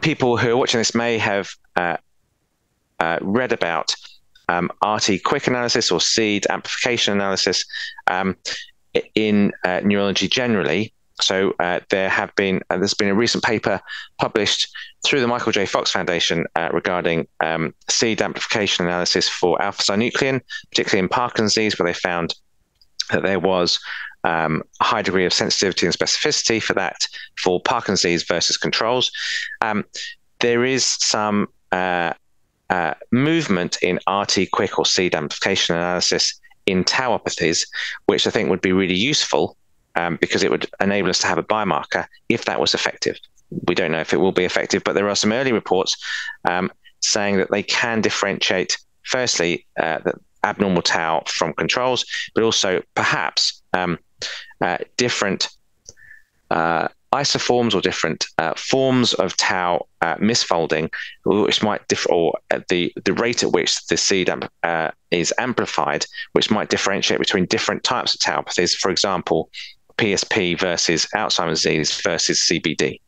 people who are watching this may have uh, uh, read about um, RT-QuIC analysis or seed amplification analysis um, in uh, neurology generally. So uh, there have been uh, there's been a recent paper published through the Michael J. Fox Foundation uh, regarding um, seed amplification analysis for alpha-synuclein, particularly in Parkinson's disease, where they found that there was um, a high degree of sensitivity and specificity for that for Parkinson's disease versus controls. Um, there is some uh, uh, movement in RT-QuIC or seed amplification analysis in tauopathies, which I think would be really useful um, because it would enable us to have a biomarker if that was effective. We don't know if it will be effective, but there are some early reports um, saying that they can differentiate, firstly, uh, the abnormal tau from controls, but also perhaps um, uh, different uh, isoforms or different uh, forms of tau uh, misfolding, which might differ, or the the rate at which the seed uh, is amplified, which might differentiate between different types of tauopathies. For example, PSP versus Alzheimer's disease versus CBD.